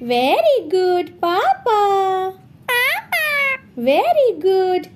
Very good, Papa. Papa, Very good,